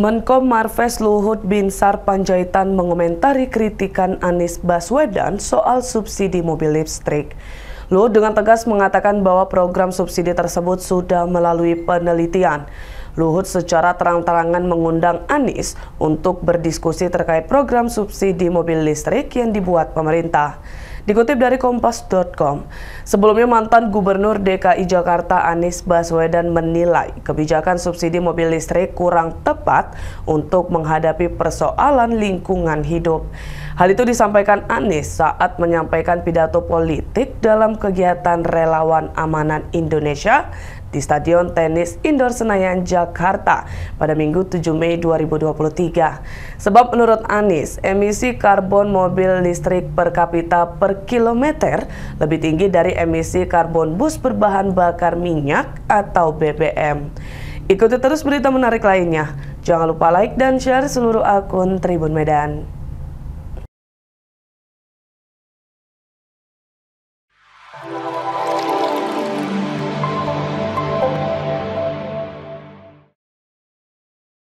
Menkom Marves Luhut Binsar Panjaitan mengomentari kritikan Anies Baswedan soal subsidi mobil listrik. Luhut dengan tegas mengatakan bahwa program subsidi tersebut sudah melalui penelitian. Luhut secara terang-terangan mengundang Anies untuk berdiskusi terkait program subsidi mobil listrik yang dibuat pemerintah. Dikutip dari kompas.com, sebelumnya mantan Gubernur DKI Jakarta Anies Baswedan menilai kebijakan subsidi mobil listrik kurang tepat untuk menghadapi persoalan lingkungan hidup. Hal itu disampaikan Anies saat menyampaikan pidato politik dalam kegiatan relawan amanat Indonesia di Stadion Tenis Indoor Senayan, Jakarta pada Minggu 7 Mei 2023. Sebab menurut Anies, emisi karbon mobil listrik per kapita per kilometer lebih tinggi dari emisi karbon bus berbahan bakar minyak atau BBM. Ikuti terus berita menarik lainnya. Jangan lupa like dan share seluruh akun Tribun Medan.